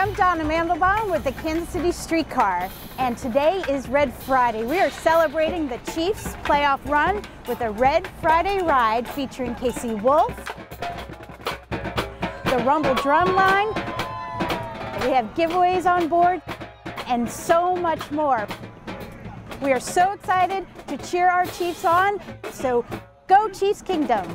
I'm Donna Mandelbaum with the Kansas City Streetcar, and today is Red Friday. We are celebrating the Chiefs playoff run with a Red Friday ride featuring KC Wolf, the Rumble Drum Line, we have giveaways on board, and so much more. We are so excited to cheer our Chiefs on, so go Chiefs Kingdom!